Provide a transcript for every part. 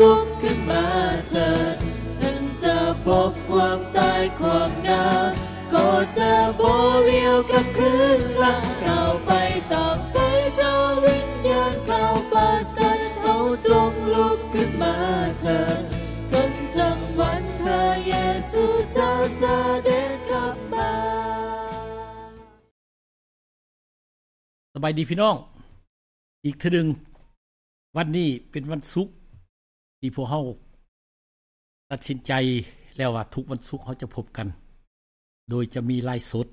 ลุกขึ้นมาเถิด ถึงจะพบความตายความงาก็จะโบเลี้ยวกับคืนหลังก้าวไปต่อไปพระวิญญาณเข้าประสานเขาจงลุกขึ้นมาเถิดจนจังวันพระเยซูจะเสด็จกลับมาสบายดีพี่น้อง อีกเทอหนึ่งวันนี้เป็นวันศุกร์ ที่พวกเฮาตัดสินใจแล้วว่าทุกวันศุกร์เขาจะพบกัน โดยจะมีไลฟ์สด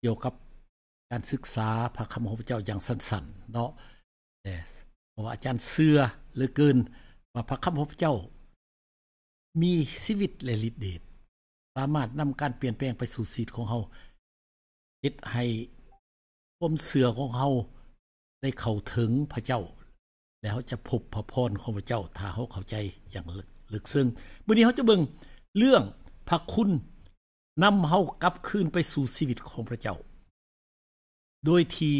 เกี่ยวกับการศึกษาพระคำของพระเจ้าอย่างสั้นๆเนาะแต่เพราะว่าอาจารย์เสื้อเหลือเกินว่าพระคำของพระเจ้า มีชีวิตและฤทธิ์เดชสามารถนำการเปลี่ยนแปลงไปสู่ชีวิตของเฮาเฮ็ดให้ความเสือของเฮาได้เข้าถึงพระเจ้า แล้วจะพบพระพรของพระเจ้าถ้าเฮาเข้าใจอย่างลึกซึ้งมื้อนี้เฮาจะเบิ่งเรื่องพระคุณนำเฮากลับคืนไปสู่ชีวิตของพระเจ้า โดยที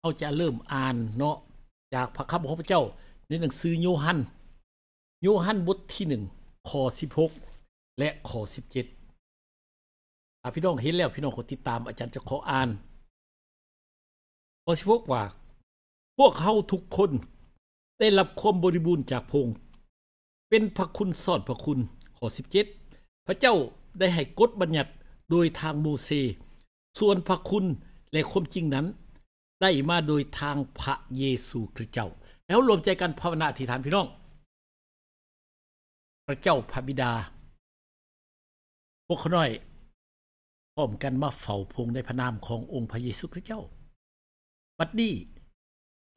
เฮาจะเริ่มอ่านเนาะจากพระคำของพระเจ้า ในหนังสือโยฮัน โยฮันบทที่1ข้อ16และข้อ17ถ้าพี่น้องเห็นแล้วพี่น้องกดติดตามอาจารย์จะขออ่านข้อ16ว่า พวกเขาทุกคน ได้รับความบริบูรณ์จากพงเป็นพระคุณสอนพระคุณข้อ17 พระเจ้าได้ให้กฎบัญญัติโดยทางโมเสส่วนพระคุณและความจริงนั้น ได้มาโดยทางพระเยซูคริสต์เจ้า แล้วรวมใจกันภาวนาอธิษฐานพี่น้อง พระเจ้าพระบิดา พวกขน้อยพร้อมกันมาเฝ้าพงในพระนามขององค์พระเยซูคริสต์เจ้า บัดนี้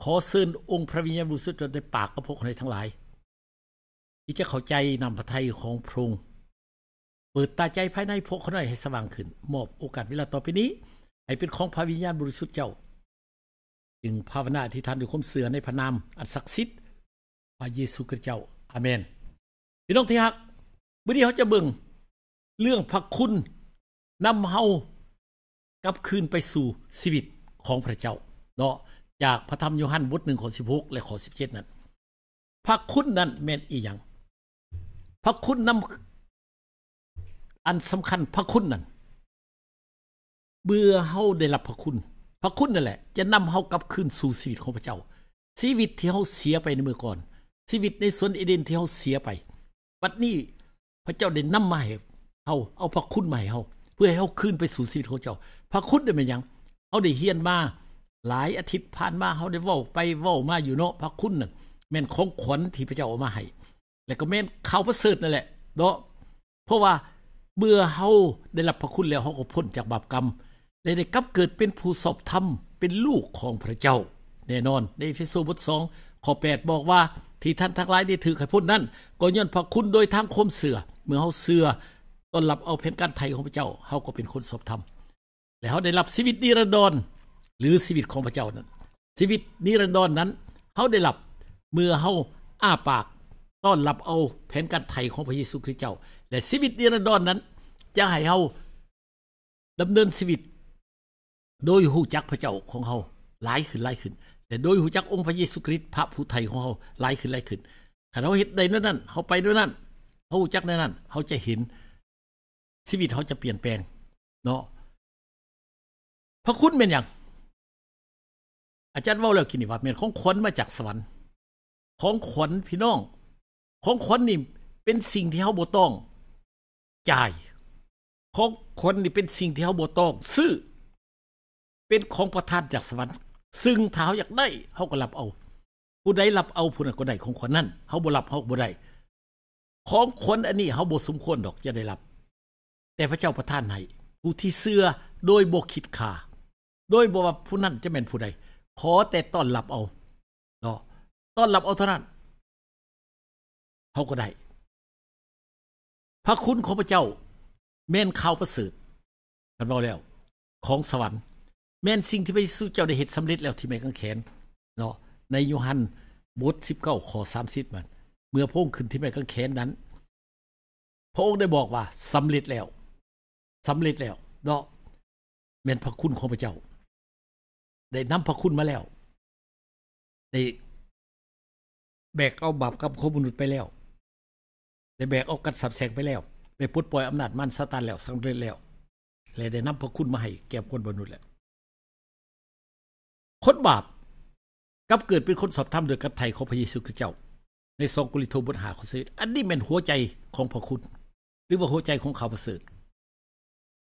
ขอเชิญองค์พระวิญญาณบริสุทธิ์ในปากกับพกคนทั้งหลาย ที่จะเข้าใจนำพระทัยของพระองค์เปิดตาใจภายในพกเขาหน่อยให้สว่างขึ้น มอบโอกาสเวลาต่อไปนี้ ให้เป็นของพระวิญญาณบริสุทธิ์เจ้า จึงภาวนาอธิษฐานด้วยความเสื่อในพระนามอันศักดิ์สิทธิ์พระเยซูคริสต์เจ้าอาเมนพี่น้องที่รักมื้อนี้เฮาจะเบิ่งเรื่องพระคุณนำเฮากลับคืนไปสู่ชีวิตของพระเจ้าเนาะ จากพระธรรมโยฮันบท1ข้อ16และข้อ17นั้นพระคุณนั้นแม่นอีหยังพระคุณนำอันสำคัญพระคุณนั้นเบื่อเฮาได้รับพระคุณ พระคุณนั่นแหละ จะนำเฮากลับคืนสู่ชีวิตของพระเจ้า ชีวิตที่เฮาเสียไปในเมื่อก่อน ชีวิตในสวนเอเดนที่เฮาเสียไปบัดนี้พระเจ้าได้นำมาให้เฮาเอาพระคุณมาให้เฮาเพื่อให้เฮาคืนไปสู่ชีวิตของเจ้า พระคุณได้แม่นหยังเฮาได้เรียนมา หลายอาทิตย์ผ่านมาเฮาได้เว้าไปเว้ามาอยู่เนาะพระคุณนั่นแม่นของขวัญที่พระเจ้าเอามาให้แล้วก็แม่นเขาประเสริฐนั่นแหละเนาะเพราะว่าเมื่อเฮาได้รับพระคุณแล้วเฮาก็พ้นจากบาปกรรมและได้กลับเกิดเป็นผู้สอบธรรมเป็นลูกของพระเจ้า แน่นอนในเอเฟโซบท2ข้อ8บอกว่าที่ท่านทั้งหลายได้ถือให้พ้นนั้นก็ย้อนพระคุณโดยทางคมเสือเมื่อเฮาเสือต้อนรับเอาแผนการไทยของพระเจ้าเฮาก็เป็นคนสอบธรรม แล้วเฮาได้รับชีวิตนิรันดร หรือชีวิตของพระเจ้านั้น ชีวิตนิรันดรนนั้นเฮาได้รับเมื่อเฮาอ้าปากต้อนรับเอาแผนการไทยของพระเยซูคริสต์เจ้า และชีวิตนิรันดรนนั้น จะให้เฮาดำเนินชีวิต โดยฮู้จักพระเจ้าของเฮาหลายขึ้นหลายขึ้นและโดยฮู้จักองค์พระเยซูคริสต์พระผู้ไทยของเฮาหลายขึ้นหลายขึ้นถ้าเฮาเฮ็นดได้นั้นเฮาไปด้วยนั้นเฮาหูจักในนั้นเฮาจะเห็นชีวิตเฮาจะเปลี่ยนแปลงเนาะพระคุณเป็นหยัง อาจารย์ว้าแล้วกินนี่ว่าแม่นของขวัญมาจากสวรรค์ ของขวัญพี่น้อง ของขวัญนี่เป็นสิ่งที่เฮาบ่ต้องจ่าย ของขวัญนี่เป็นสิ่งที่เฮาบ่ต้องซื้อ เป็นของประทานจากสวรรค์ ซึ่งถ้าเฮาอยากได้เฮาก็รับเอา ผู้ใดรับเอาผู้นั้นก็ได้ของขวัญนั้นเฮาบ่รับเฮาบ่ได้ ของขวัญอันนี้เฮาบ่สมควรดอกจะได้รับ แต่พระเจ้าประทานให้ผู้ที่เชื่อโดยบ่คิดค่าโดยบ่ว่าผู้นั้นจะแม่นผู้ใด ขอแต่ต้อนรับเอาเนาะต้อนรับเอาเท่านั้นเฮาก็ได้พระคุณของพระเจ้า แม่นข่าวประเสริฐกันเว้าแล้ว ของสวรรค์ แม่นสิ่งที่พระเยซูเจ้าได้เฮ็ดสำเร็จแล้วที่ไม้กางเขนเนาะในโยฮันบท19ข้อ30มัน เมื่อพระองค์ขึ้นที่ไม้กางเขนนั้น พระองค์ได้บอกว่าสำเร็จแล้ว สำเร็จแล้วเนาะแม่นพระคุณของพระเจ้า ได้นำพระคุณมาแล้ว ได้แบกเอาบาปกับของมนุษย์ไปแล้ว ได้แบกเอากัดสับแสงไปแล้ว ได้ปลดปล่อยอำนาจมันซาตานแล้วสำเร็จแล้วและได้นำพระคุณมาให้แก่คนมนุษย์แล้วคนบาปกับเกิดเป็นคนสอบธรรมโดยกัดไทยของพระเยซูคริสต์เจ้า ใน2กุริโทบท5ข้อ10อันนี้แม่นหัวใจของพระคุณ หรือว่าหัวใจของข่าวประเสริฐ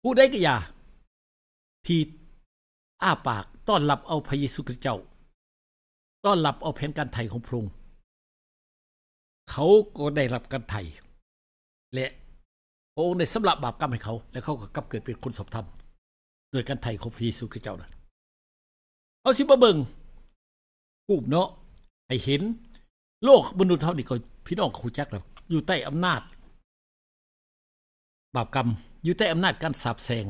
ผู้ใดก็อย่าที่ อ้าปากต้อนรับเอาพระเยซูคริสต์เจ้า ต้อนรับเอาแผนการไทยของพระองค์เขาก็ได้รับการไทยและพระองค์ได้สำระบบาปกรรมให้เขา และเขาก็กลับเกิดเป็นคนสอบธรรมโดยการไทยของพระเยซูคริสต์เจ้านั้นเอาสิมาเบิงรูปเนาะให้เห็น โลกมนุษย์เฮานี่ก็พี่น้องรู้จักแล้วอยู่ใต้อำนาจ บาปกรรม อยู่ใต้อำนาจการสาบแซง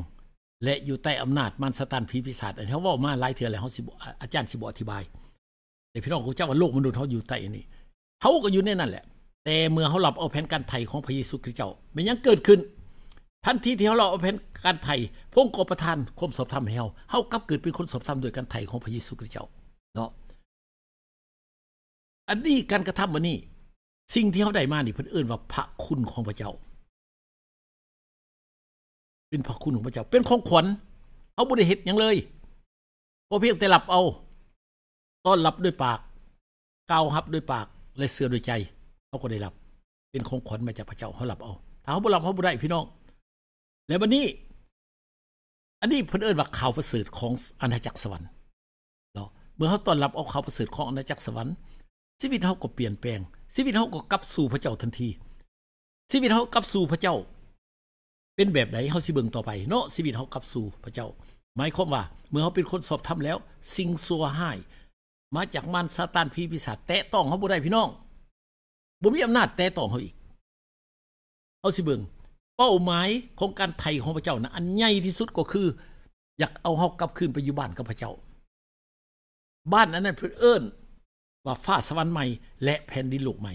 และอยู่ใต้อำนาจมันสตานผีปีศาจอันเฮาว้ามาหลายเทื่อแล้วเฮาสิบอาจารย์สิบอธิบาย แต่พี่น้องรู้จักว่าโลกมนุษย์เฮาอยู่ใต้อันนี้เฮาก็อยู่ในนั้นแหละ แต่เมื่อเฮารับเอาแผนการไถ่ของพระเยซูคริสต์เจ้ามันยังเกิดขึ้น ทันทีที่เฮารับเอาแผนการไถ่พงค์ก็ประทานความสอบธรรมให้เฮาเฮากลับเกิดเป็นคนสอบธรรมโดยการไถ่ของพระเยซูคริสต์เจ้าเนาะอันนี้การกระทำอันนี้ สิ่งที่เฮาได้มานี่เพิ่นเอิ้นว่าพระคุณของพระเจ้า เป็นพระคุณของพระเจ้า เป็นของขวัญเฮาบ่ได้เฮ็ดหยังเลยบ่เพียงแต่รับเอา ต้อนรับด้วยปากกาวรับด้วยปาก และเสือด้วยใจเฮาก็ได้รับ เป็นของขวัญมาจากพระเจ้าเฮารับเอาถ้าเฮาบ่รับเฮาบ่ได้พี่น้อง แล้วบัดนี้ อันนี้เพิ่นเอิ้นว่าข่าวประเสริฐของอาณาจักรสวรรค์เนาะเมื่อเฮาต้อนรับเอาข่าวประเสริฐของอาณาจักรสวรรค์ชีวิตเฮาก็เปลี่ยนแปลงชีวิตเฮาก็กลับสู่พระเจ้าทันทีชีวิตเฮากลับสู่พระเจ้า เป็นแบบใดเฮาสิเบิ่งต่อไปเนาะชีวิตเฮากลับสู่พระเจ้า หมายความว่า เมื่อเฮาเป็นคนสอบธรรมแล้ว สิ่งซัวห้าย มาจากมารซาตานผีปีศาจแตะต้องเฮาบ่ได้พี่น้องบ่มีอำนาจแตะต้องเฮาอีกเฮาสิเบิ่งเป้าหมายของการไถ่ของพระเจ้านะอันใหญ่ที่สุดก็คือ อยากเอาเฮากลับคืนไปอยู่บ้านกับพระเจ้า บ้านนั้นนั้นเพิ่นเอิ้นว่าฟ้าสวรรค์ใหม่ และแผ่นดินโลกใหม่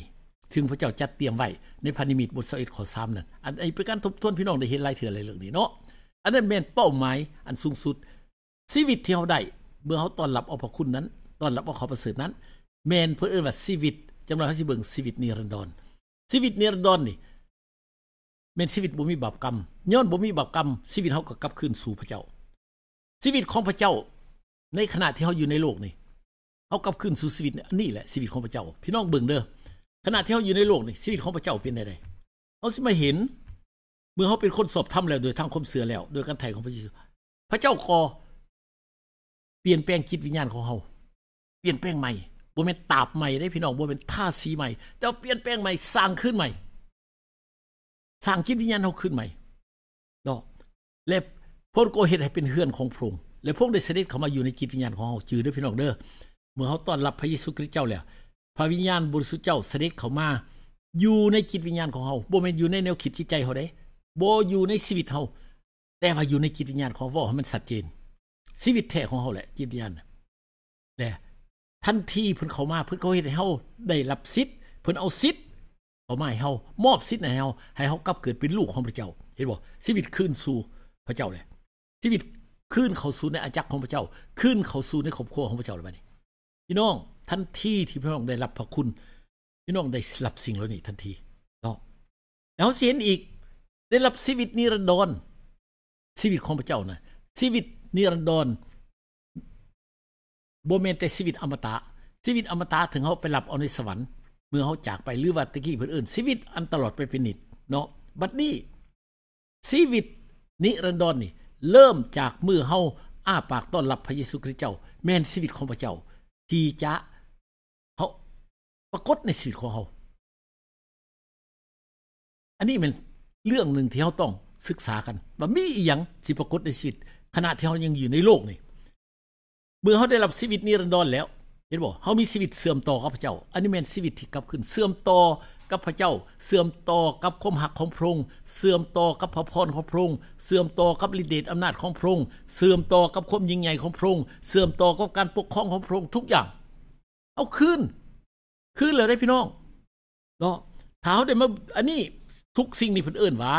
ถึงพระเจ้าจัดเตรียมไว้ในพระนิมิตบท21ข้อ3นั่นอันนี้เป็นการทบทวนพี่น้องได้เห็นหลายเทื่อหลายเรื่องนี้เนาะอันนั้นแม่นเป้าหมายอันสูงสุด ชีวิตที่เฮาได้เมื่อเฮาตอนรับเอาพระคุณนั้นตอนรับเอาความประเสริฐนั้นแมนเพิ่นเอิ้นว่าชีวิตจำหน่อยเฮาสิเบิ่งชีวิตนิรันดรชีวิตนิรันดรนี่แมนชีวิตบ่มีบาปกรรมย้อนบ่มีบาปกรรมชีวิตเฮาก็กลับคืนสู่พระเจ้า ชีวิตของพระเจ้า ในขณะที่เฮาอยู่ในโลกนี่เฮากลับคืนสู่ชีวิตอันนี้แหละชีวิตของพระเจ้า พี่น้องเบิ่งเด้อ ขณะที่เฮาอยู่ในโลกนี่ชีวิตของพระเจ้าเป็นได๋เฮาสิมาเห็น เมื่อเฮาเป็นคนสอบธรรมแล้วโดยทางคมเสือแล้ว โดยการไถ่ของพระเยซูพระเจ้าก็เปลี่ยนแปลงจิตวิญญาณของเฮาเปลี่ยนแปลงใหม่บ่แม่นตาบใหม่ได้พี่น้องบ่แม่นท่าสีใหม่แต่เปลี่ยนแปลงใหม่สร้างขึ้นใหม่สร้างจิตวิญญาณเฮาขึ้นใหม่ดอกและพระก็เฮ็ดให้เป็นเฮือนของพระองค์และพระองค์ได้เสด็จเข้ามาอยู่ในจิตวิญญาณของเฮาจือด้อพี่น้องเด้อเมื่อเฮาต้อนรับพระเยซูคริสต์เจ้าแล้ว พระวิญญาณบริสุทธิ์เจ้าเสด็จเข้ามา อยู่ในจิตวิญญาณของเฮาบ่แม่นอยู่ในแนวคิดจิตใจเฮาเด้บ่อยู่ในชีวิตเฮาแต่ว่าอยู่ในจิตวิญญาณของเว้าให้มันชัดเจนชีวิตแท้ของเฮาแหละ จิตวิญญาณแหละทันทีเพิ่นเข้ามาเพิ่นก็เฮ็ดให้เฮาได้รับสิทธิ์เพิ่นเอาสิทธิ์เอามาให้เฮามอบสิทธิ์ให้เฮาให้เฮากลับเกิดเป็นลูกของพระเจ้า เห็นบ่ชีวิตคืนสู่พระเจ้าเลยชีวิตคืนเข้าสู่ในอาจักรของพระเจ้าคืนเข้าสู่ในครอบครัวของพระเจ้าแล้วบัดนี้พี่น้อง ทันทีที่พี่น้องได้รับพระคุณ พี่น้องได้รับสิ่งเหล่านี้ทันทีเนาะแล้วเสียนอีกได้รับชีวิตนิรันดรชีวิตของพระเจ้านะชีวิตนิรันดรบ่แม่นแต่ชีวิตอมตะชีวิตอมตะถึงเฮาไปรับเอาในสวรรค์เมื่อเฮาจากไปหรือว่าตะกี้เพิ่นอิ้นชีวิตอันตลอดไปเป็นนิจเนาะบัดนี้ชีวิตนิรันดรนี่ เริ่มจากมือเฮาอ้าปากต้อนรับพระเยซูคริสต์เจ้า แม่นชีวิตของพระเจ้า ที่จะ ปรากฏในชีวิตของเฮาอันนี้เป็นเรื่องหนึ่งที่เฮาต้องศึกษากันว่ามีอีหยังสิปรากฏในชีวิตขณะที่เฮายังอยู่ในโลกนี่เมื่อเฮาได้รับชีวิตนิรันดรแล้วเห็นบ่เฮามีชีวิตเสื่อมต่อกับพระเจ้า อันนี้แม่นชีวิตที่กลับขึ้น เสื่อมต่อกับพระเจ้า เสื่อมต่อกับความหักของพระองค์ เสื่อมต่อกับพระพรของพระองค์ เสื่อมต่อกับฤทธิ์เดชอำนาจของพระองค์ เสื่อมต่อกับความยิ่งใหญ่ของพระองค์ เสื่อมต่อกับการปกครองของพระองค์ทุกอย่าง เอาคืน คืนเลยได้พี่น้องเนาะถ้าเฮาได้มาอันนี้ทุกสิ่งนี่เพิ่นเอิ้นว่า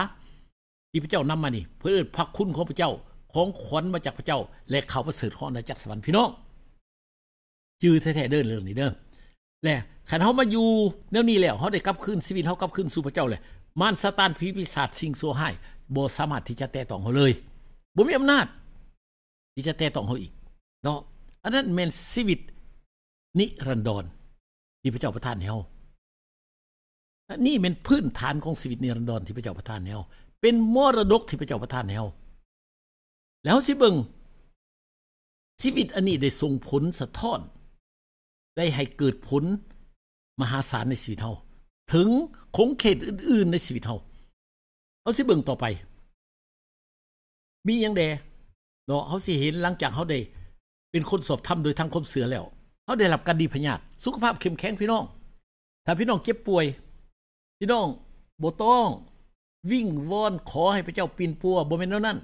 ที่พระเจ้านำมานี่ เพิ่นเอิ้นพระคุณของพระเจ้าของขวัญมาจากพระเจ้า และข่าวประเสริฐของอาณาจักรสวรรค์พี่น้อง จือแท้ๆเดินเรื่องนี้เด้อแหละคันเฮามาอยู่แนวนี้แล้วเฮาได้กลับคืนชีวิตเฮากลับคืนสู่พระเจ้าเลยมารซาตานผีปีศาจสิ่งชั่วร้ายบ่สามารถที่จะแตะต้องเฮาเลยบ่มีอำนาจ ที่จะแตะต้องเฮาอีกเนาะอันนั้นแมนชีวิตนิรันดร ที่พระเจ้าประทานให้เฮานี่เป็นพื้นฐานของชีวิตนิรันดรที่พระเจ้าประทานให้เฮาเป็นมรดกที่พระเจ้าประทานให้เฮาแล้วสิเบิงชีวิตอันนี้ได้ส่งผลสะท้อน ได้ให้เกิดผลมหาศาลในชีวิตเฮาถึงคงเขตอื่น ๆ ในชีวิตเฮาเอาสิเบิ่งต่อไป มีอย่างแดเนาะเฮาสิเห็นหลังจากเฮาได้ เป็นคนสอบธรรมโดยทางคมเสือแล้ว เฮาได้รับการดีพญาตสุขภาพเข้มแข็งพี่น้อง ถ้าพี่น้องเจ็บป่วย พี่น้องโบต้อง วิ่งวอนขอให้พระเจ้าปีนปัวบ่แม่นนั้น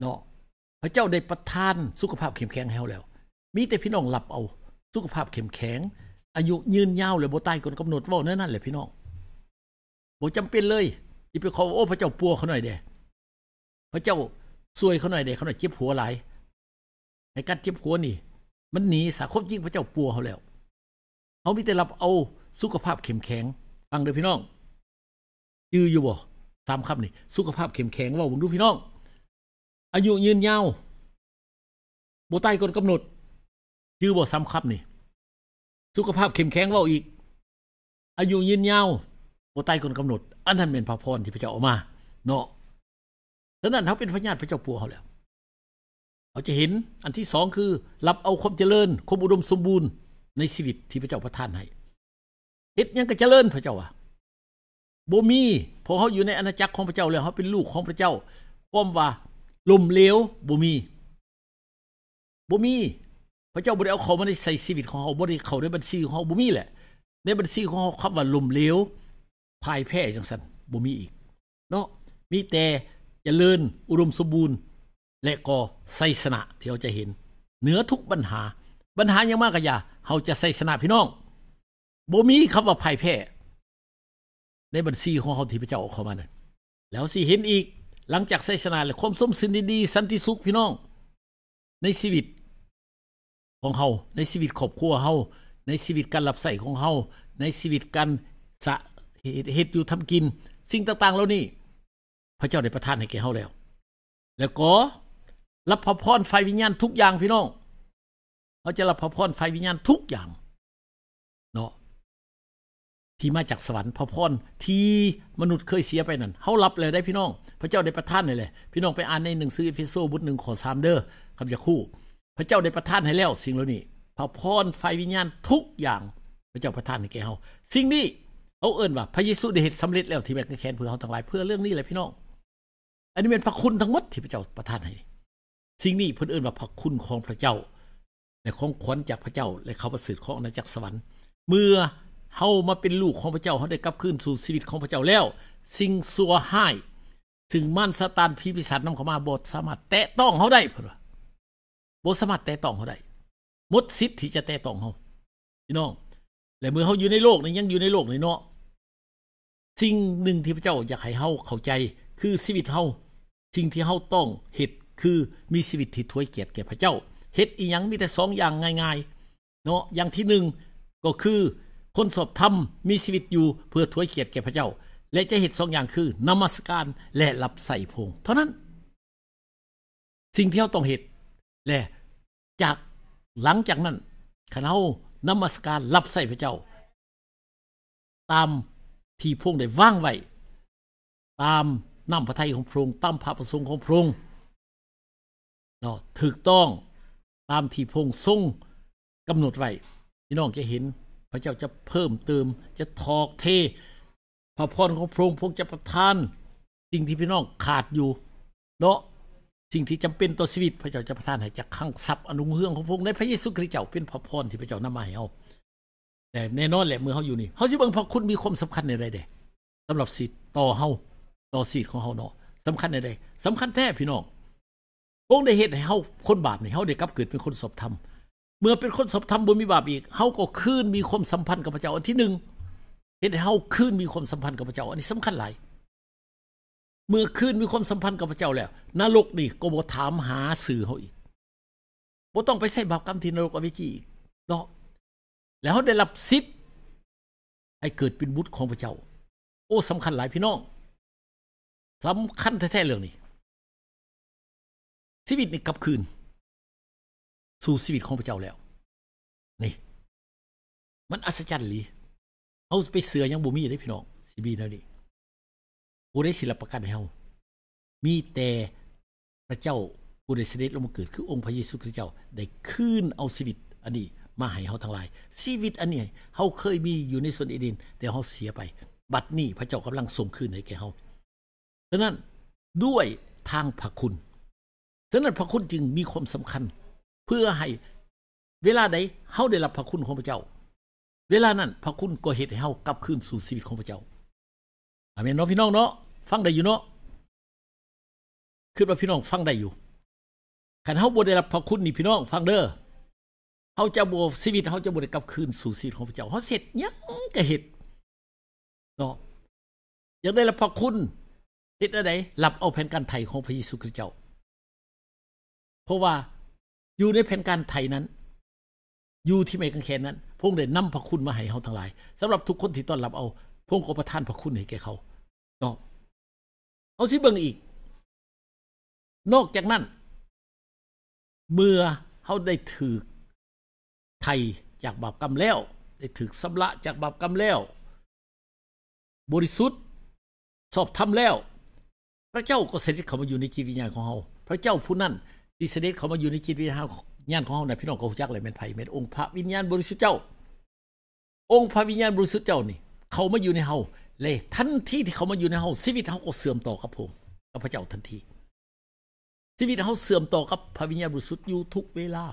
เนาะพระเจ้าได้ประทานสุขภาพเข้มแข็งให้เฮาแล้ว มีแต่พี่น้องหลับเอา สุขภาพเข้มแข็ง อายุยืนยาวเลยโบตายกนกำหนดว้านั่นนั่นแหละพี่น้องโบ่จำเป็นเลยสิไปขอโอ้พระเจ้าปัวเขาหน่อยเด้พระเจ้าซวยเขาหน่อยเด้เขาหน่อยเจ็บหัวหลายในการเจ็บหัวนี่ มันหนีสาคบจริงพระเจ้าปัวเขาแล้วเขามีแต่รับเอาสุขภาพเข้มแข็งฟังเด้อพี่น้องยืออยู่บ่ตามคำนี่สุขภาพเข้มแข็งว่าผมดูพี่น้อง อายุยืนยาวบ่ตายก่อนกำหนดยือบ่ซ้ำคับนี่สุขภาพเข้มแข็งว้าอีก อายุยืนยาวบ่ตายคนกำหนด อันนั้นเป็นพระพรที่พระเจ้าออกมา เนาะฉะนั้นเขาเป็นพระญาติพระเจ้าปัวเขาแล้ว เขาจะเห็นอันที่สองคือ รับเอาความเจริญความอุดมสมบูรณ์ในชีวิตที่พระเจ้าประทานให้เฮ็ดยังก็เจริญพระเจ้าอะบ่มีพอเขาอยู่ในอาณาจักรของพระเจ้าแล้วเขาเป็นลูกของพระเจ้าความว่าลมเหลวบ่มีบ่มี พระเจ้าบ่ได้เอาเขามาในใส่ชีวิตของเขาบ่ได้เขาในบัญชีของเขาบ่มีแหละ ในบัญชีของเขาคำว่าลมเหลวพ่ายแพ้จังซั่นบ่มีอีก เนาะมีแต่เจริญอุดมสมบูรณ์ และก็ไสชนะที่เราจะเห็น เหนือทุกปัญหา ปัญหายังมากก็อย่าเฮาจะไสชนะพี่น้องบ่มีคำว่าพ่ายแพ้ในบัญชีของเขาที่พระเจ้าเอาเข้ามานั่นแล้วสิเห็นอีกหลังจากไสชนะแล้วความสมสินดีๆสันติสุขพี่น้อง ในชีวิตของเฮาในชีวิตครอบครัวเฮาในชีวิตการรับใช้ของเฮาในชีวิตการสะเฮ็ดอยู่ทำกิน สิ่งต่างๆเหล่านี้ พระเจ้าได้ประทานให้แก่เฮาแล้ว แล้วก็ รับพระพรไฟวิญญาณทุกอย่างพี่น้องเขาจะรับพระพรไฟวิญญาณทุกอย่างเนาะที่มาจากสวรรค์พระพรที่มนุษย์เคยเสียไปนั่นเฮารับเลยได้พี่น้อง พระเจ้าได้ประทานให้เลยพี่น้องไปอ่านในหนังสือเอเฟโซบท1ข้อ3เด้อคำจะคู่ พระเจ้าได้ประทานให้แล้ว สิ่งเหล่านี้พระพรไฟวิญญาณทุกอย่าง พระเจ้าประทานให้แก่เฮาสิ่งนี้เอาเอิ้นว่าพระเยซูได้เฮ็ดสำเร็จแล้วที่แบกแขนเพื่อเฮาทั้งหลายเพื่อเรื่องนี้แหละพี่น้อง อันนี้เป็นพระคุณทั้งหมดที่พระเจ้าประทานให้ สิ่งนี้เพิ่นเอิ้นว่าพระคุณของพระเจ้าและของขวัญจากพระเจ้าและเขาประเสริฐของอาณาจักรสวรรค์ เมื่อเฮามาเป็นลูกของพระเจ้าเฮาได้กลับคืนสู่ชีวิตของพระเจ้าแล้ว สิ่งซัวห้ายถึงมันสตานผีปีศาจนำเข้ามาบ่สามารถแตะต้องเฮาได้เพิ่นบ่สามารถแตะต้องเขาได้มดสิทธิ์ที่จะแตะต้องเขาพี่น้องและเมื่อเขาอยู่ในโลกนี้ยังอยู่ในโลกนี้เนาะสิ่งหนึ่งที่พระเจ้าอยากให้เฮาเข้าใจ คือชีวิตเฮาสิ่งที่เฮาต้องเฮ็ด คือมีชีวิตที่ถวยเกียรติแก่พระเจ้าเฮ็ดอีหยังมีแต่สองอย่างง่ายๆเนาะอย่างที่หนึ่งก็คือคนสอบธรรมมีชีวิตอยู่เพื่อถวยเกียรติแก่พระเจ้า และจะเห็นสองอย่างคือนมัสการและรับใส่พงเท่านั้น สิ่งที่เราต้องเห็นและจากหลังจากนั้นขณะเฮานมัสการรับใส่พระเจ้า ตามที่พงได้ว่างไว้ ตามน้ำพระทัยของพระองค์ตามพระประสงค์ของพระองค์ เนาะถูกต้องตามที่พงทรงกำหนดไว้พี่น้องจะเห็น พระเจ้าจะเพิ่มเติม จะทอกเท พระพรของพระองค์พงจะประทาน สิ่งที่พี่น้องขาดอยู่เนาะสิ่งที่จำเป็นต่อชีวิต พระเจ้าจะประทานให้จากขังทรัพย์อนุเฮืองของพระองค์ในพระเยซูคริสต์เจ้าเป็นพระพรที่พระเจ้านำมาให้เอาแต่แน่นอนแหละเมื่อเฮาอยู่นี่เฮาสิเบิ่งพระคุณมีความสำคัญในใดเด้สำหรับสิทธิ์ต่อเฮาต่อสิทธิ์ของเฮาเนาะสำคัญในใดสำคัญแท้พี่น้อง องค์ได้เฮ็ดให้เฮาคนบาปนี่เฮาได้กลับเกิดเป็นคนสบธรรมเมื่อเป็นคนสบธรรมบ่มีบาปอีกเฮาก็คืนมีความสัมพันธ์กับพระเจ้าอันที่1เฮ็ดให้เฮาคืนมีความสัมพันธ์กับพระเจ้า อันนี้สำคัญหลายเมื่อคืนมีความสัมพันธ์กับพระเจ้าแล้วนรกนี่ก็บ่ถามหาสื่อเฮาอีกบ่ต้องไปใส่บาปกรรมที่นรกอเวจีอีกเนาะแล้วเขาได้รับสิทธิ์ให้เกิดเป็นบุตรของพระเจ้า โอ้สำคัญหลายพี่น้องสำคัญแท้ๆเรื่องนี้ ชีวิตนี่กลับคืน สู่ชีวิตของพระเจ้าแล้ว นี่ มันอัศจรรย์หลีเอาไปเสือยังบ่มีได้พี่น้องสิบีแล้วนี่ผู้ได้ศิลปประกันให้เฮามีแต่พระเจ้าผู้ได้เสด็จลงมาเกิดคือองค์พระเยซูคริสต์เจ้า ได้คืนเอาชีวิต อันนี้ มาให้เฮาทั้งหลายชีวิตอันนี้เฮาเคยมีอยู่ในส่วนเอเดนแต่เฮาเสียไป บัดนี้พระเจ้ากำลังส่งคืนให้แก่เฮาดังนั้นด้วยทางพระคุณ ฉะนั้นพระคุณจึงมีความสำคัญ เพื่อให้เวลาใดเฮาได้รับพระคุณของพระเจ้า เวลานั้นพระคุณก็เฮ็ดให้เฮากลับคืนสู่ชีวิตของพระเจ้าอาเมนเนาะพี่น้องเนาะฟังได้อยู่เนาะคือว่าพี่น้องฟังได้อยู่คันเฮาบ่ได้รับพระคุณนี่พี่น้อง ฟังเด้อเฮาจะบ่ชีวิตเฮาจะบ่ได้กลับคืนสู่ชีวิตของพระเจ้าเฮาเสร็จยังก็เฮ็ดเนาะอยากได้รับพระคุณเฮ็ดอะไรรับเอาแผนการไถ่ของพระเยซูคริสต์เจ้า เพราะว่าอยู่ในแผนการไถ่นั้น อยู่ที่ไม้กางเขนนั้นพงค์ได้นำพระคุณมาให้เฮาทั้งหลายสำหรับทุกคนที่ต้อนรับเอาพระองค์ก็ประทานพระคุณให้แก่เขาเนาะเอาสิเบิ่งอีก นอกจากนั้น เมื่อเฮาได้ถือไทยจากบาปกรรมแล้ว ได้ถึกสำละจากบาปกรรมแล้ว บริสุทธิ์ สอบทำแล้ว พระเจ้าก็เสด็จเข้ามาอยู่ในจิตวิญญาณของเฮาพระเจ้าผู้นั้น ที่เสด็จเขามาอยู่ในจิตวิญญาณญาณของเฮาน่ะพี่น้องก็รู้จักเลยแม่นไผแม่นองค์พระวิญญาณบริสุทธิ์เจ้า องค์พระวิญญาณบริสุทธิ์เจ้านี่ เขามาอยู่ในเฮาเลยทันทีที่เขามาอยู่ในเฮาชีวิตเฮาก็เสื่อมต่อกับพระองกับพระเจ้าทันที ชีวิตเฮาเสื่อมต่อกับพระวิญญาณบริสุทธิ์อยู่ทุกเวลา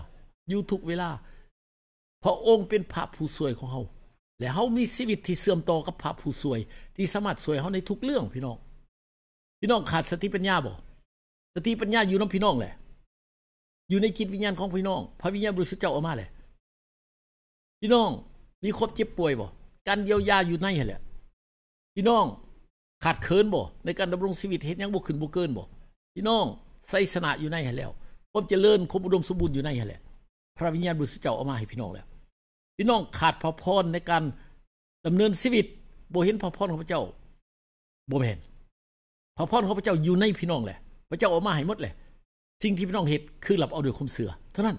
อยู่ทุกเวลาพระองค์เป็นพระผู้สวยของเฮาและเฮามีชีวิตที่เสื่อมต่อกับพระผู้สวย ที่สามารถสวยเฮาในทุกเรื่องพี่น้อง พี่น้องขาดสติปัญญาบ่สติปัญญาอยู่นํพี่น้องแหละ อยู่ในจิตวิญญาณของพี่น้อง พระวิญญาณบริสุทธิ์เจ้าออกมาแหละพี่น้อง มีครบเจ็บป่วยบ่การเยียวยาอยู่ในแหละพี่น้องขาดเคินบ่ในการดำรงชีวิตเฮ็ดยังบ่ขึ้นบ่เกินบ่พี่น้องไสสนะอยู่ในหั่นแล้วความเจริญความอุดมสมบูรณ์อยู่ในแหละ พระวิญญาณบริสุทธิ์เจ้าเอามาให้พี่น้องแล้ว พี่น้องขาดพระพรในการดำเนินชีวิตบ่เห็นพระพรของพระเจ้าบ่แม่นพระพรของพระเจ้าอยู่ในพี่น้องแหละ พระเจ้าเอามาให้หมดเลย สิ่งที่พี่น้องเฮ็ดคือรับเอาด้วยความเสือเท่านั้น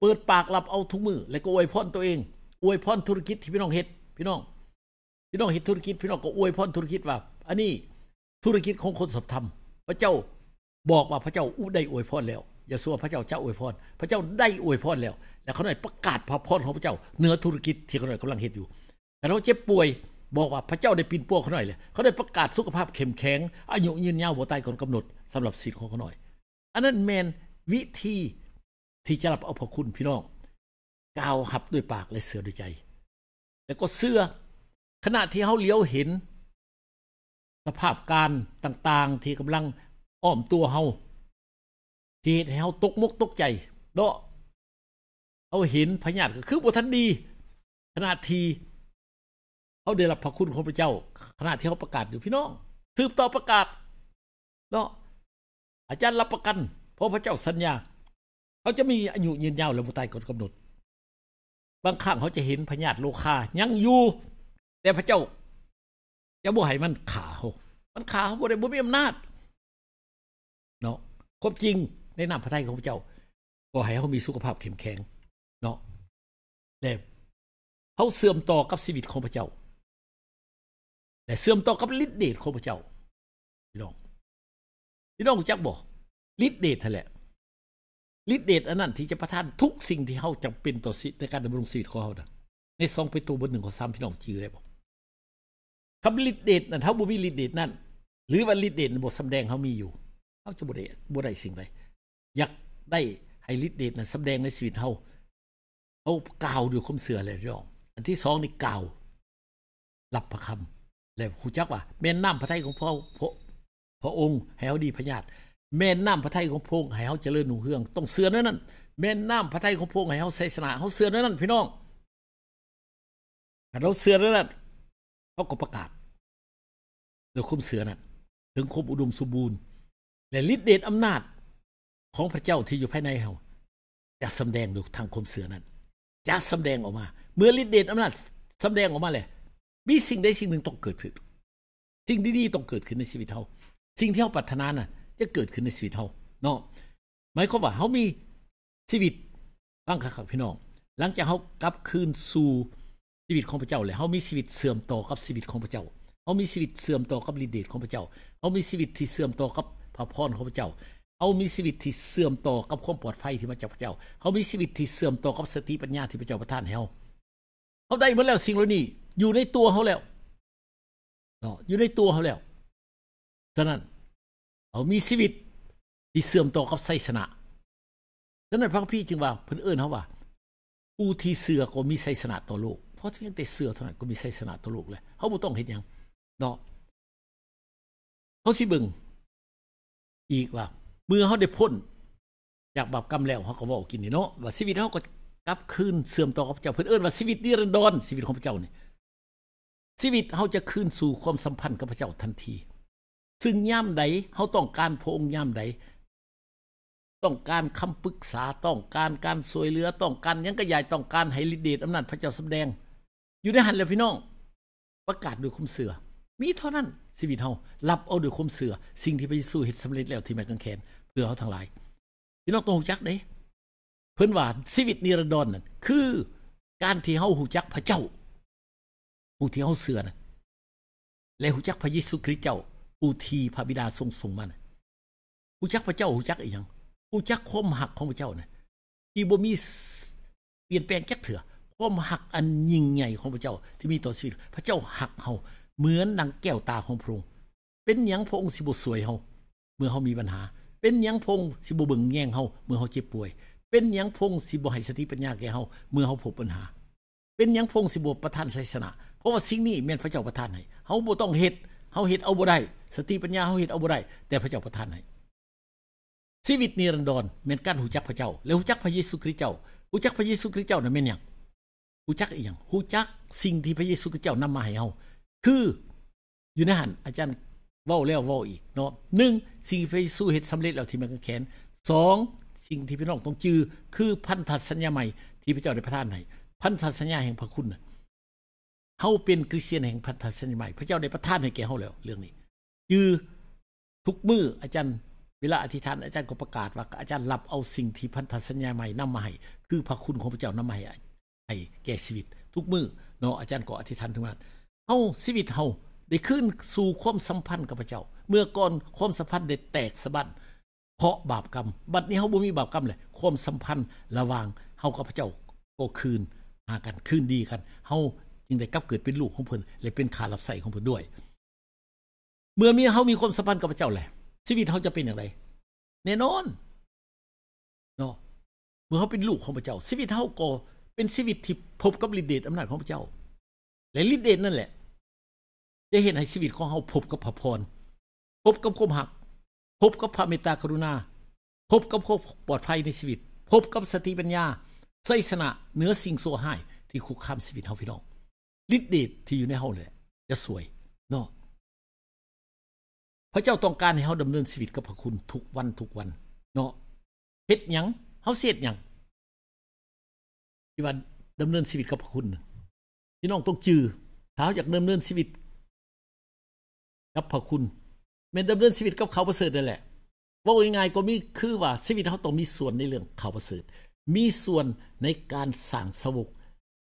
เปิดปากรับเอาทุกมือ แล้วก็อวยพรตัวเอง อวยพรธุรกิจที่พี่น้องเฮ็ดพี่น้อง พี่น้องเฮ็ดธุรกิจ พี่น้องก็อวยพรธุรกิจว่า อันนี้ธุรกิจของคนสัตธรรม พระเจ้าบอกว่าพระเจ้าอู้ได้อวยพรแล้วอย่าสัวพระเจ้าเจ้าอวยพร พระเจ้าได้อวยพรแล้ว แล้วเขาหน่อยประกาศพระพรของพระเจ้าเหนือธุรกิจที่เขาหน่อยกำลังเฮ็ดอยู่ แต่เขาเจ็บป่วยบอกว่าพระเจ้าได้ปีนป่วเขาหน่อยเลยเขาได้ประกาศสุขภาพเข้มแข็งอายุยืนยาวบ่ตายก่อนกำหนดสำหรับสิทธิ์ของเขาหน่อย อันนั้นแมนวิธีที่จะรับเอาพระคุณพี่น้องกล่าวหับด้วยปากและเสือด้วยใจ แล้วก็เสื้อขณะที่เขาเลี้ยวเห็น สภาพการต่างๆ ที่กำลังอ้อมตัวเฮาที่ให้เฮาตกมกตกใจเนาะเอาเห็นพญาติก็คือบ่ทันดี ขณะที่เขาได้รับพระคุณของพระเจ้า ขณะที่เขาประกาศอยู่พี่น้อง สืบต่อประกาศเนาะ อาจารย์รับประกัน เพราะพระเจ้าสัญญา เขาจะมีอายุยืนยาวและบ่ตายก่อนกำหนด บางครั้งเขาจะเห็นพญาติโลคายังอยู่ แต่พระเจ้าอย่าบ่ให้มันขาเฮามันขาเฮาบ่ได้บ่มีอำนาจเนาะความจริงในนามพระทัยของพระเจ้าก็ให้เฮามีสุขภาพเข้มแข็งเนาะแล้วเฮาเสื่อมต่อกับชีวิตของพระเจ้า และเสื่อมต่อกับฤทธิ์เดชของพระเจ้าพี่น้อง พี่น้องจักบ่ฤทธิเดชแหละฤทธิเดชอันนั้นที่จะประทานทุกสิ่งที่เฮาจำเป็นต่อในการดำรงชีวิตของเฮานะใน2เปโตรบท1ข้อ3พี่น้องจื่อได้บ่คำฤทธิเดชนั้นเฮาบ่มีฤทธิเดชนั้นหรือว่าฤทธิเดชบ่สำแดงเฮามีอยู่เฮาจะบ่ได้บ่ได้สิ่งใดอยากได้ให้ฤทธิเดชนั้นสำแดงในชีวิตเฮาเฮากล่าวด้วยคมเชื่อแล้วพี่น้องอันที่2นี่กล่าวรับพระคำแล้วฮู้จักว่าแม่นน้ำพระทัยของพระ พระองค์ให้เฮาดีพญาตแม่นน้ำพระทัยของพระองค์ให้เฮาเจริญรุ่งเรือง ต้องเชื่อในนั้นแม่นน้ำพระทัยของพระองค์ให้เฮาใส่สนะเฮาเชื่อในนั้นพี่น้องถ้าเราเชื่อในนั้นเฮาก็ประกาศด้วยความเชื่อนั้นถึงคมอุดมสมบูรณ์ และฤทธิเดชอำนาจของพระเจ้าที่อยู่ภายในเฮาจะสำแดงด้วยทางคมเชื่อนั้นจะสำแดงออกมา เมื่อฤทธิเดชอำนาจสำแดงออกมาแล้วมีสิ่งใดสิ่งหนึ่งต้องเกิดขึ้น สิ่งดีๆต้องเกิดขึ้นในชีวิตเฮา สิ่งที่เฮาปรารถนาน่ะ จะเกิดขึ้นในชีวิตเฮาเนาะหมายความว่าเฮามีชีวิตฟังคักๆพี่น้อง หลังจากเฮากลับคืนสู่ชีวิตของพระเจ้าแล้วเฮามีชีวิตเสื่อมต่อกับชีวิตของพระเจ้าเฮามีชีวิตเสื่อมต่อกับฤทธิ์เดชของพระเจ้าเฮามีชีวิตที่เสื่อมต่อกับพระพรของพระเจ้าเฮามีชีวิตที่เสื่อมต่อกับความปลอดภัยที่มาจากพระเจ้าเฮามีชีวิตที่เสื่อมต่อกับสติปัญญาที่พระเจ้าประทานให้เฮาเฮาได้หมดแล้วสิ่งเหล่านี้อยู่ในตัวเฮาแล้วเนาะอยู่ในตัวเฮาแล้ว ฉะนั้นเอามีชีวิตที่เสื่อมต่อกับไสสนะฉะนั้นพระพี่จึงว่าเพิ่นเอิ้นเฮาว่าผู้ที่เสือก็มีไสสนะต่อโลก เพราะเพียงแต่เสือเท่านั้นก็มีไสสนะต่อโลกแล้วเฮาบ่ต้องเฮ็ดหยังเนาะเฮาสิบิ่งอีกว่าเมื่อเฮาได้พ้นจากบาปกรรมแล้วเฮาก็เว้ากินนี่เนาะว่าชีวิตเฮาก็กลับคืนเสื่อมต่อกับเจ้าเพิ่อนเอิ้นว่าชีวิตนิรันดรชีวิตของพระเจ้านี่ชีวิตเฮาจะคืนสู่ความสัมพันธ์กับพระเจ้าทันที ซึ่งยามใดเฮาต้องการพระองค์ยามใดต้องการคำปรึกษาต้องการการสวยเหลือต้องการยังก็ใหญ่ต้องการให้ฤทธิ์เดชอำนาจพระเจ้าสำแดง อยู่ในหันแล้วพี่น้อง ประกาศด้วยคมเสือ มีเท่านั้นชีวิตเฮารับเอาด้วยคมเสือ สิ่งที่พระเยซูเฮ็ดสำเร็จแล้วที่แม่กังแขนเพื่อเฮาทั้งหลายพี่น้องต้องรู้จักเด้เพิ่นว่าชีวิตนิรันดรนั่นคือการที่เฮารู้จักพระเจ้าผู้ที่เฮาเสือนะและรู้จักพระเยซูคริสต์เจ้า ผู้ที่พระบิดาทรงส่งมารู้จักพระเจ้ารู้จักอีหยังรู้จักคมหักของพระเจ้านะที่บ่มีเปลี่ยนแปลงจักเถื่อความหักอันยิ่งใหญ่ของพระเจ้าที่มีต่อชีวิตพระเจ้าหักเฮาเหมือนดังแก้วตาของพระองค์เป็นหยังพระองค์สิบ่สวยเฮาเมื่อเฮามีปัญหา เป็นหยังพระองค์สิบ่เบิ่งแยงเฮาเมื่อเฮาเจ็บป่วย เป็นหยังพระองค์สิบ่ให้สติปัญญาแก่เฮาเมื่อเฮาพบปัญหา เป็นหยังพระองค์สิบ่ประทานชัยชนะเพราะว่าสิ่งนี้แม่นพระเจ้าประทานให้เฮาบ่ต้องเฮ็ด เฮาเฮ็ดเอาบ่ได้สติปัญญาเฮาเฮ็ดเอาบ่ได้แต่พระเจ้าประทานให้ชีวิตนิรันดรแม่นการฮู้จักพระเจ้า แล้วฮู้จักพระเยซูคริสต์เจ้าฮู้จักพระเยซูคริสต์เจ้านั่นแม่นหยังฮู้จักอีหยังฮู้จักสิ่งที่พระเยซูคริสต์เจ้านำมาให้เฮาคืออยู่ในหันอาจารย์เว้าแล้วเว้าอีกเนาะ1สิ่งที่พระเยซูเฮ็ดสำเร็จแล้วที่มันก็แขน2สิ่งที่พี่น้องต้องจือคือพันธสัญญาใหม่ที่พระเจ้าได้ประทานให้พันธสัญญาแห่งพระคุณ เฮาเป็นคริสเตียนแห่งพันธสัญญาใหม่ พระเจ้าได้ประทานให้แก่เฮาแล้ว เรื่องนี้คือทุกมืออาจารย์เวลาอธิษฐานอาจารย์ก็ประกาศว่าอาจารย์รับเอาสิ่งที่พันธสัญญาใหม่นำมาให้คือพระคุณของพระเจ้านำมาให้ให้แก่ชีวิต ทุกมือเนาะอาจารย์ก็อธิษฐานถึงนั้นเฮาชีวิตเฮาได้ขึ้นสู่ความสัมพันธ์กับพระเจ้า เมื่อก่อนความสัมพันธ์ได้แตกสะบั้นเพราะบาปกรรม บัดนี้เฮาบ่มีบาปกรรมเลยความสัมพันธ์ระหว่างเฮากับพระเจ้าก็คืนหากันคืนดีกันเฮา จึงได้กลับเกิดเป็นลูกของเพิ่นและเป็นขารับใส่ของเพิ่นด้วย เมื่อมีเฮามีความสัมพันธ์กับพระเจ้าแหละชีวิตเฮาจะเป็นอย่างไรแน่นอนเนาะเมื่อเฮาเป็นลูกของพระเจ้า ชีวิตเฮาก็เป็นชีวิตที่พบกับฤทธิ์เดชอำนาจของพระเจ้า และฤทธิ์เดชนั่นแหละ จะเห็นให้ชีวิตของเฮาพบกับพระพรพบกับความหัก พบกับพระเมตตากรุณา พบกับความปลอดภัยในชีวิต พบกับสติปัญญาไสสนะเหนือสิ่งโซหายที่คุกคามชีวิตเฮาพี่น้อง ฤทธิ์เดชที่อยู่ในเฮาแหละจะสวยเนาะพระเจ้าต้องการให้เฮาดำเนินชีวิตกับพระคุณทุกวันทุกวัน เนาะเฮ็ดหยังเฮาเสียดหยังที่ว่าดำเนินชีวิตกับพระคุณพี่น้องต้องจือถ้าอยากดำเนินชีวิตกับพระคุณแม่นดำเนินชีวิตกับเขาประเสริฐนั่นแหละว่าง่ายๆก็มีคือว่าชีวิตเฮาต้องมีส่วนในเรื่องเขาประเสริฐมีส่วนในการสร้างสวก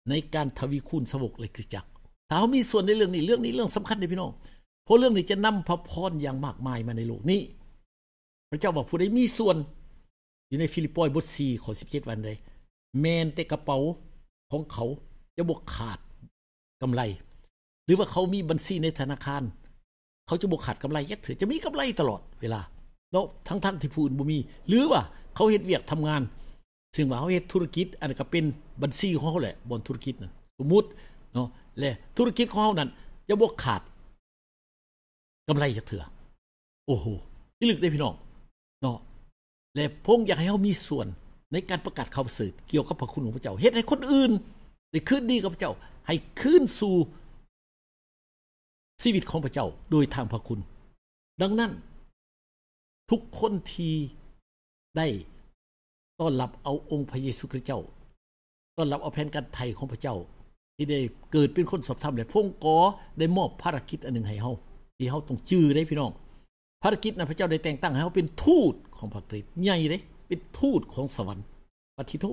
ในการทวีคูณสวกเลยคือจักถ้าเฮามีส่วนในเรื่องนี้เรื่องนี้เรื่องสำคัญเด้พี่น้องเพราะเรื่องนี้จะนำพระพรอย่างมากมายมาในโลกนี้ พระเจ้าบอกผู้ใดมีส่วนอยู่ในฟิลิปปอยบท4ข้อ17วันใดแมนแต่กระเป๋าของเขาจะบ่ขาดกำไร หรือว่าเขามีบัญชีในธนาคาร เขาจะบ่ขาดกำไรยักเถือจะมีกำไรตลอดเวลาเนาะทั้งๆที่ผู้อื่นบ่มี หรือว่าเขาเฮ็ดเวียกทำงาน ซึ่งว่าเขาเฮ็ดธุรกิจ อันก็เป็นบัญชีของเขาแหละบ่อนธุรกิจนั่นสมมุติเนาะและธุรกิจของเขานั้นจะบ่ขาดกำไรจักเถื่อโอ้โหที่ลึกได้พี่น้องเนาะและพงอยากให้เฮามีส่วนในการประกาศข่าวสื่อเกี่ยวกับพระคุณของพระเจ้าเฮ็ดให้คนอื่นได้คืนดีกับพระเจ้า ให้คืนสู่ชีวิตของพระเจ้าโดยทางพระคุณ ดังนั้น ทุกคนที่ได้ ต้อนรับเอาองค์พระเยซูคริสต์เจ้า ต้อนรับเอาแผนการไทยของพระเจ้า ที่ได้เกิดเป็นคนสอบธรรมและพงกอได้มอบภารกิจอันนึงให้เฮาที่เฮาต้องจื้อได้พี่น้อง ภารกิจนั้นพระเจ้าได้แต่งตั้งให้เฮาเป็นทูตของพระคริสต์ใหญ่เด้เป็นทูตของสวรรค์ปฏิโท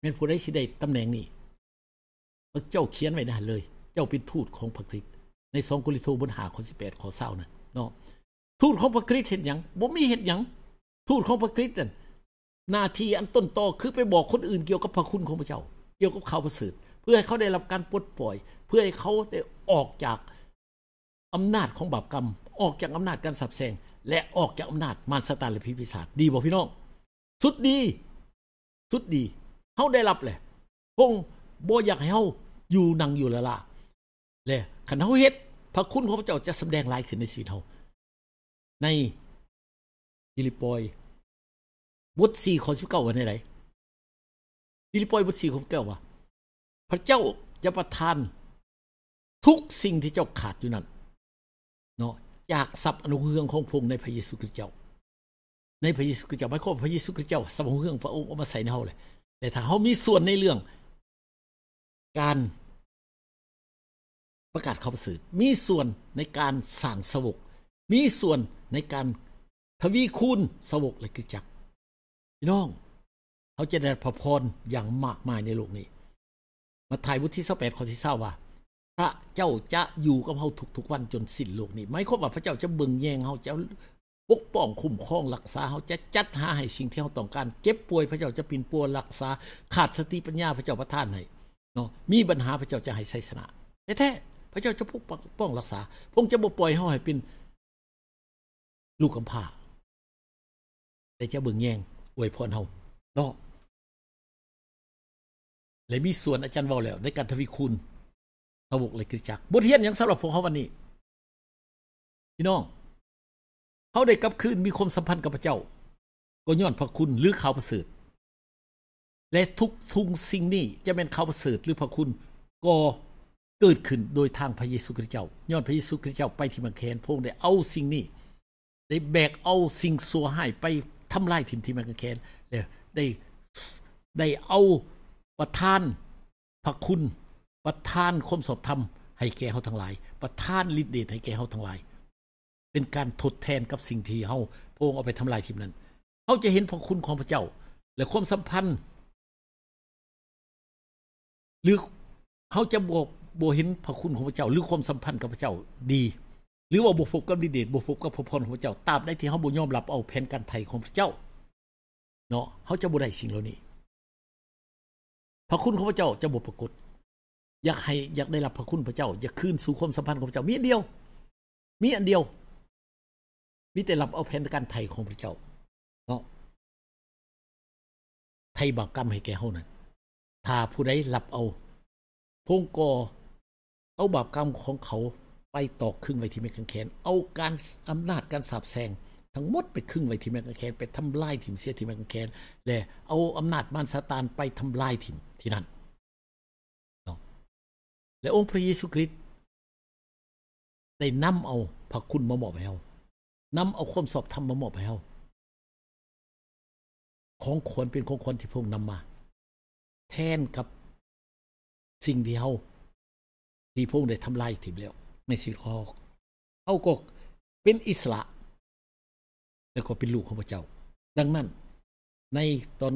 แม่นผู้ใดสิได้ตำแหน่งนี้พระเจ้าเขียนไว้นั่นเลย เจ้าเป็นทูตของพระคริสต์ใน2โครินธ์บท5ข้อ18ข้อ20นั่นเนาะทูตของพระคริสต์เฮ็ดหยังบ่มีเฮ็ดหยัง ทูตของพระคริสต์นั่นหน้าที่อันต้นตอคือไปบอกคนอื่นเกี่ยวกับพระคุณของพระเจ้า เกี่ยวกับข่าวประเสริฐเพื่อให้เขาได้รับการปลดปล่อย เพื่อให้เขาได้ออกจากอำนาจของบาปกรรม ออกจากอำนาจการสับแสงและออกจากอำนาจมารซาตานและผีปีศาจดีบ่พี่น้องสุดดี สุดดีเฮาได้รับแหละคงบ่อยากให้เฮาอยู่นั่งอยู่ละละและคันเฮาเฮ็ดพระคุณของพระเจ้าจะแสดงลายขึ้นในชีวิตเฮาใน ฟิลิปปอยบท4ข้อ19ว่าได๋ฟิลิปปอยบท4ข้อ9ว่าพระเจ้าจะประทานทุกสิ่งที่เจ้าขาดอยู่นั้นเนาะจากทรัพย์อนุเฮืองของพงในพระเยซูคริสต์เจ้า ในพระเยซูคริสต์เจ้าหมายความพระเยซูคริสต์เจ้าทรัพย์อนุเฮืองพระองค์เอามาใส่ในเฮาเลยแต่ถ้าเฮามีส่วนในเรื่อง การประกาศข่าวประเสริฐมีส่วนในการสร้างสวกมีส่วนในการ ทวีคูณสวกและคือจักพี่น้อง เขาจะได้พระพรอย่างมากมายในโลกนี้ มาถ่ายบทที่28ข้อที่20ว่าพระเจ้าจะอยู่กับเฮาทุกๆวันจนสิ้นโลกนี้หมายความว่าพระเจ้าจะเบิ่งแยงเฮาจะปกป้องคุ้มครองรักษาเฮาจะจัดหาให้สิ่งที่เฮาต้องการ เจ็บป่วยพระเจ้าจะปินปัวรักษา ขาดสติปัญญาพระเจ้าประทานให้เนาะมีปัญหาพระเจ้าจะให้ชัยชนะแท้ๆพระเจ้าจะปกป้องรักษาพระองค์จะบ่ปล่อยเฮาให้เป็นลูกกำพร้า แต่จะเบิ่งแยงอวยพรเฮาเนาะและมีส่วนอาจารย์เว้าแล้ว ในการทวีคูณสวกเลยคือจักบทเรียนหยังสำหรับพวกเฮาวันนี้ พี่น้องเฮาได้กลับคืนมีความสัมพันธ์กับพระเจ้า ก็ย้อนพระคุณหรือข่าวประเสริฐและทุกทุกสิ่งนี้จะเป็นข่าวประเสริฐหรือพระคุณก็เกิดขึ้นโดยทางพระเยซูคริสต์เจ้าย้อนพระเยซูคริสต์เจ้าไปที่มังแคนพงได้เอาสิ่งนี้ได้แบกเอาสิ่งสัวให้ไป ทำลายถิ่มที่มังแคนแล้วได้ได้เอาประทานพระคุณประทานคมสอบธรรมให้แก่เฮาทั้งหลาย ประทานฤทธิ์เดชให้แก่เฮาทั้งหลาย เป็นการทดแทนกับสิ่งที่เฮาพงเอาไปทำลายทิมนั้นเฮาจะเห็นพระคุณของพระเจ้า และความสัมพันธ์ หรือเฮาจะบ่บ่เห็นพระคุณของพระเจ้า หรือความสัมพันธ์กับพระเจ้าดี หรือว่าบ่พบกับฤทธิ์เดชบ่พบกับพระพรของพระเจ้าตาบใดที่เฮาบ่ยอมรับเอาแผนการไถ่ของพระเจ้า เนาะเฮาจะบ่ได้สิ่งเหล่านี้ พระคุณของพระเจ้าจะบ่ปรากฏอยากให้อยากได้รับพระคุณพระเจ้า อยากคืนสู่ความสัมพันธ์ของพระเจ้ามีอันเดียว มีอันเดียว มีแต่รับเอาแผนการไถ่ของพระเจ้าเนาะไถ่บาปกรรมให้แก่เฮานั่นถ้าผู้ใดรับเอาพงกอเอาบาปกรรมของเขา ไปตอกครึ่งไวทีแม่กังแขนเอาการอำนาจการสาบแซงทั้งหมดไปครึ่งไวทีแม่กังแขนไปทำลายถิ่มเสียที่แม่กังแขนและเอาอำนาจมารซาตานไปทำลายถิ่มที่นั่นและองค์พระเยซูคริสต์ได้นำเอาพระคุณมามอบให้เฮานำเอาความสอบธรรมมามอบให้เฮาของควรเป็นของคนที่พงนำมา แทนกับสิ่งที่เฮาที่พงได้ทำลายถิ่มแล้ว ในสิขอเฮาก็เป็นอิสระ แล้วก็เป็นลูกของพระเจ้า ดังนั้น ในตอน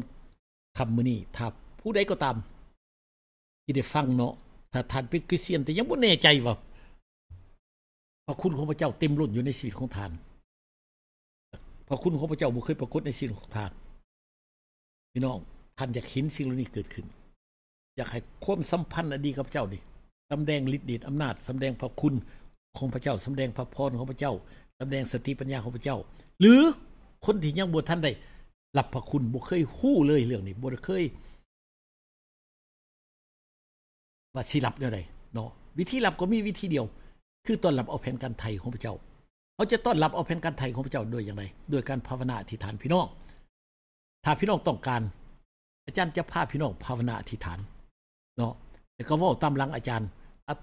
คำมื้อนี้ถ้าผู้ใดก็ตาม ที่ได้ฟังเนาะถ้าท่านเป็นคริสเตียน แต่ยังบ่แน่ใจว่าพระคุณของพระเจ้าเต็มล้นอยู่ในชีวิตของท่านพระคุณของพระเจ้าบ่เคยปรากฏในชีวิตของท่านพี่น้องท่านอยากเห็นสิ่งเหล่านี้เกิดขึ้น อยากให้ความสัมพันธ์อดีกับพระเจ้านี่แดงฤทธิ์เดชอำนาจแดงพระคุณของพระเจ้าแดงพระพรของพระเจ้าแดงสติปัญญาของพระเจ้า หรือคนที่ยังบ่ทันได้รับพระคุณบ่เคยฮู้เลยเรื่องนี้บ่เคยว่าสิรับแนวใดเนาะวิธีรับก็มีวิธีเดียว คือต้อนรับเอาแผนการไทยของพระเจ้าเขาจะต้อนรับเอาแผนการไทยของพระเจ้าด้วยอย่างไรด้วยการภาวนาอธิษฐานพี่น้องถ้าพี่น้องต้องการ อาจารย์จะพาพี่น้องภาวนาอธิษฐานเนาะแล้วก็ว้าตามหลังอาจารย์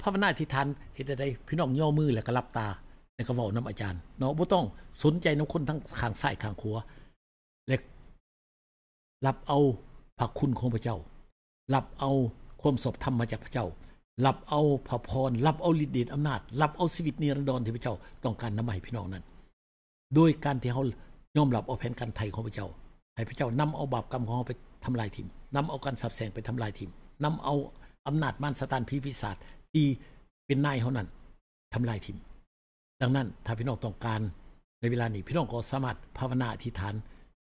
ภาวนาอธิษฐานเฮ็ดได้พี่น้องย่อมือแล้วก็หลับตาแล้วก็เว้านำอาจารย์เนาะบ่ต้องสนใจนำคนทั้งข้างซ้ายข้างขวาและรับเอาพระคุณของพระเจ้า รับเอาความสบธรรมมาจากพระเจ้า รับเอาพระพร รับเอาฤทธิ์เดชอำนาจ รับเอาชีวิตนิรันดรที่พระเจ้าต้องการนำให้พี่น้องนั้น โดยการที่เฮายอมรับเอาแผนการไทยของพระเจ้า ให้พระเจ้านำเอาบาปกรรมของเฮาไปทำลายทิมนำเอาการสับแสงไปทำลายทิมนำเอาอำนาจมารสตานผีปีศาจ ที่เป็นนายเฮานั้นทำลายทิมดังนั้นถ้าพี่น้องต้องการในเวลานี้พี่น้องก็สามารถภาวนาอธิษฐาน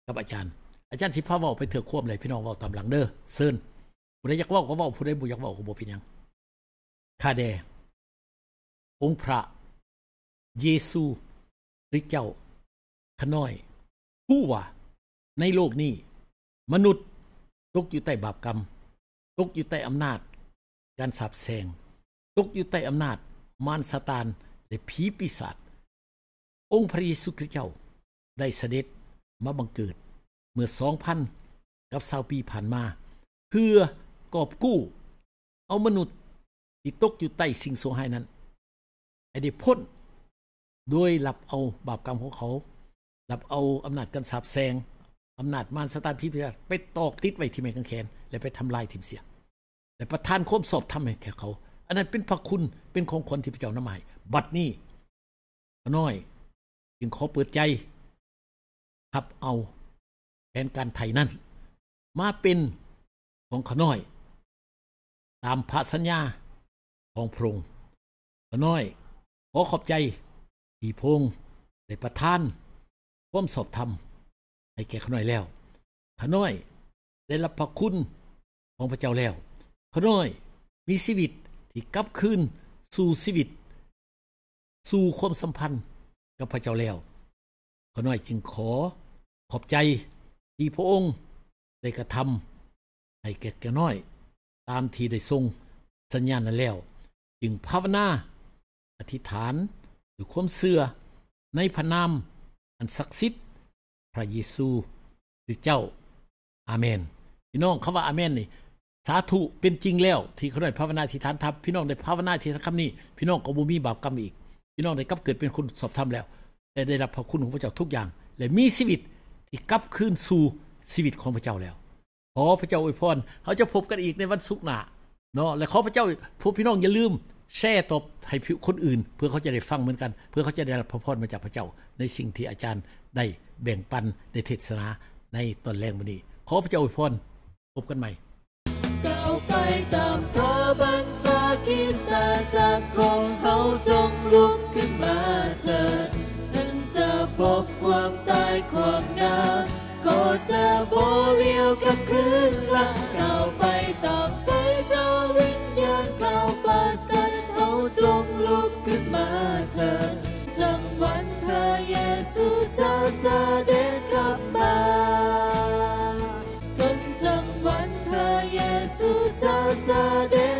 กับอาจารย์ อาจารย์สิพาเว้าไปเถือควมเลยพี่น้องเว้าตามหลังเด้อเชิญผู้ใดอยากเว้าก็เว้าผู้ใดบ่อยากเว้าก็บ่เป็นหยังข้าแดองค์พระ เยซูหรือเจ้าขน้อย ผู้ว่าในโลกนี้ มนุษย์ตกอยู่ใต้บาปกรรม ตกอยู่ใต้อำนาจ การสาบแสง ตกอยู่ใต้อำนาจมารซาตานและผีปีศาจองค์พระเยซูคริสต์เจ้าได้เสด็จมาบังเกิด เมื่อ2,000กับ20ปีผ่านมา เพื่อกอบกู้ เอามนุษย์ที่ตกอยู่ใต้สิ่งโสหายนั้นให้ได้พ้นโดยรับเอาบาปกรรมของเขารับเอาอำนาจการสาบแซงอำนาจมารสตานพิพิศไปตอกติดไว้ที่แม่กังแขน และไปทำลายทิมเสีย และประทานความสอบทำให้แก่เขา อันนั้นเป็นพระคุณเป็นของคนที่พระเจ้านำให้บัดนี้น้อยจึงขอเปิดใจรับเอาแผนการไทยนั้น มาเป็นของขน้อย ตามพระสัญญาของพระองค์ขน้อย ขอขอบใจที่พงได้ประทานควมสอบธรรมให้แก่ขน้อยแล้วขน้อยได้รับพระคุณของพระเจ้าแล้วขน้อยมีชีวิต ที่กลับคืนสู่ชีวิต สู่ความสัมพันธ์กับพระเจ้าแล้วขน้อยจึงขอขอบใจที่พระองค์ได้กระทำให้แก่แก่น้อย ตามที่ได้ทรงสัญญาณนั้นแล้ว จึงภาวนาอธิษฐานด้วยความเสื่อในพระนามอันศักดิ์สิทธิ์พระเยซูคริสต์เจ้าอาเมนพี่น้องคำว่าอาเมนนี่ สาธุเป็นจริงแล้ว ที่เขาได้ภาวนาอธิษฐานทับพี่น้องได้ภาวนาที่คำนี้ พี่น้องก็บ่มีบาปกรรมอีก พี่น้องได้กลับเกิดเป็นคนสอบธรรมแล้วแต่ได้รับพระคุณของพระเจ้าทุกอย่าง และมีชีวิตที่กลับคืนสู่ชีวิตของพระเจ้าแล้วขอพระเจ้าอวยพรเฮาจะพบกันอีกในวันศุกร์หน้าเนาะและขอพระเจ้าพวกพี่น้องอย่าลืมแชร์ตบให้คนอื่น เพื่อเขาจะได้ฟังเหมือนกัน เพื่อเขาจะได้รับพระพรมาจากพระเจ้า ในสิ่งที่อาจารย์ได้แบ่งปันในเทศนาในตอนแรกมื้อนี้ ขอพระเจ้าอวยพรพบกันใหม่ ก้าวไปตามพระบัญชาคิสตาจากของเฮาจงลุกขึ้นมาเถิด ถึงจะพบความตายความงามก็จะโบเลี้ยวกับคืนละก้าวไปตามไปพระวิญญาณเข้าประสานเฮาจงลุกขึ้นมาเถิดจังวันพระเยซูจะเสด็จกลับมา จ